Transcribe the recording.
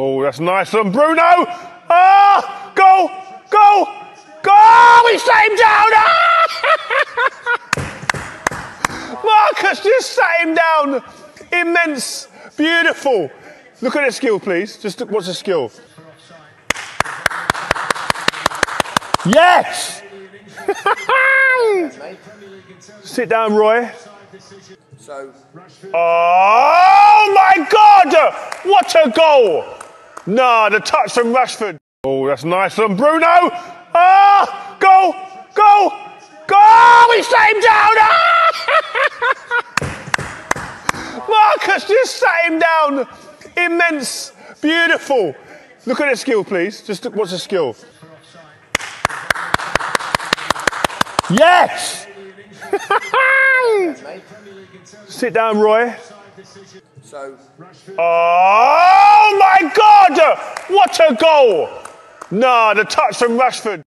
Oh, that's nice from Bruno. Ah, go, go, go! He sat him down. Ah! Marcus just sat him down. Immense, beautiful. Look at the skill, please. Just look, what's the skill? Yes. Sit down, Roy. So, Oh my God! What a goal! Nah, the touch from Rashford. Oh, that's nice from Bruno. Ah, go, go, go! He sat him down. Ah! Marcus just sat him down. Immense, beautiful. Look at the skill, please. Just look, what's the skill? Yes. Sit down, Roy. so Oh my! What a goal! Nah, the touch from Rashford.